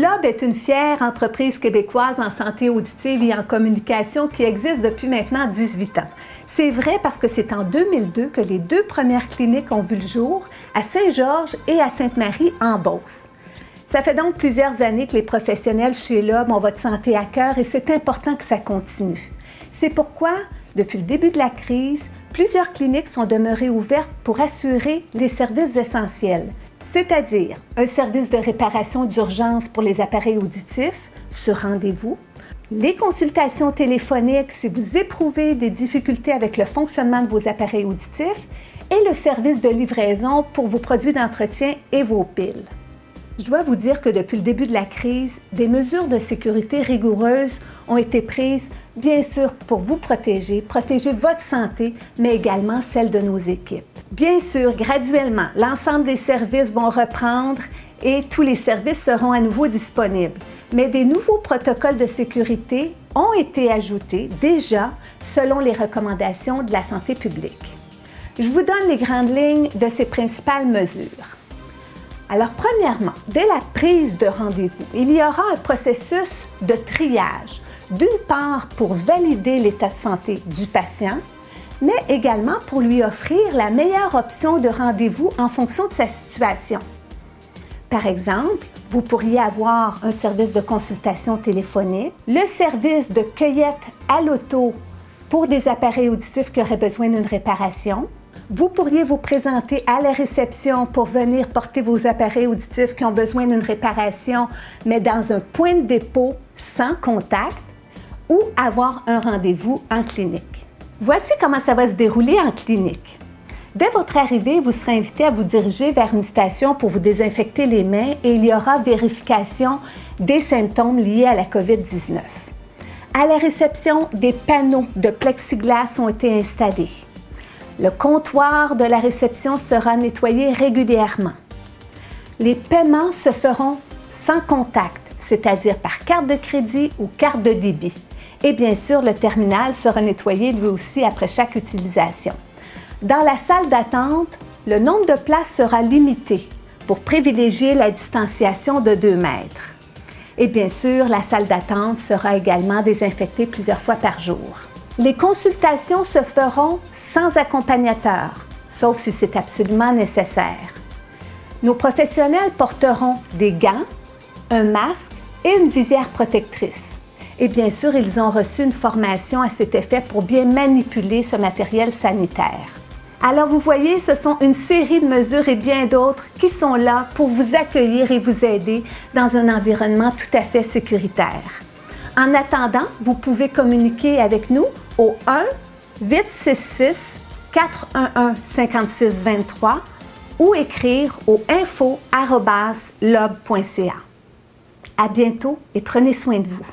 L'OB est une fière entreprise québécoise en santé auditive et en communication qui existe depuis maintenant 18 ans. C'est vrai parce que c'est en 2002 que les deux premières cliniques ont vu le jour à Saint-Georges et à Sainte-Marie en Beauce. Ça fait donc plusieurs années que les professionnels chez l'OB ont votre santé à cœur et c'est important que ça continue. C'est pourquoi, depuis le début de la crise, plusieurs cliniques sont demeurées ouvertes pour assurer les services essentiels, c'est-à-dire un service de réparation d'urgence pour les appareils auditifs sur rendez-vous, les consultations téléphoniques si vous éprouvez des difficultés avec le fonctionnement de vos appareils auditifs et le service de livraison pour vos produits d'entretien et vos piles. Je dois vous dire que depuis le début de la crise, des mesures de sécurité rigoureuses ont été prises, bien sûr, pour vous protéger, protéger votre santé, mais également celle de nos équipes. Bien sûr, graduellement, l'ensemble des services vont reprendre et tous les services seront à nouveau disponibles. Mais des nouveaux protocoles de sécurité ont été ajoutés déjà selon les recommandations de la santé publique. Je vous donne les grandes lignes de ces principales mesures. Alors, premièrement, dès la prise de rendez-vous, il y aura un processus de triage, d'une part pour valider l'état de santé du patient, mais également pour lui offrir la meilleure option de rendez-vous en fonction de sa situation. Par exemple, vous pourriez avoir un service de consultation téléphonique, le service de cueillette à l'auto pour des appareils auditifs qui auraient besoin d'une réparation, vous pourriez vous présenter à la réception pour venir porter vos appareils auditifs qui ont besoin d'une réparation, mais dans un point de dépôt sans contact ou avoir un rendez-vous en clinique. Voici comment ça va se dérouler en clinique. Dès votre arrivée, vous serez invité à vous diriger vers une station pour vous désinfecter les mains et il y aura vérification des symptômes liés à la COVID-19. À la réception, des panneaux de plexiglas ont été installés. Le comptoir de la réception sera nettoyé régulièrement. Les paiements se feront sans contact, c'est-à-dire par carte de crédit ou carte de débit. Et bien sûr, le terminal sera nettoyé lui aussi après chaque utilisation. Dans la salle d'attente, le nombre de places sera limité pour privilégier la distanciation de 2 mètres. Et bien sûr, la salle d'attente sera également désinfectée plusieurs fois par jour. Les consultations se feront sans accompagnateur, sauf si c'est absolument nécessaire. Nos professionnels porteront des gants, un masque et une visière protectrice. Et bien sûr, ils ont reçu une formation à cet effet pour bien manipuler ce matériel sanitaire. Alors vous voyez, ce sont une série de mesures et bien d'autres qui sont là pour vous accueillir et vous aider dans un environnement tout à fait sécuritaire. En attendant, vous pouvez communiquer avec nous au 1 866 411 5623 ou écrire au info@lob.ca. À bientôt et prenez soin de vous.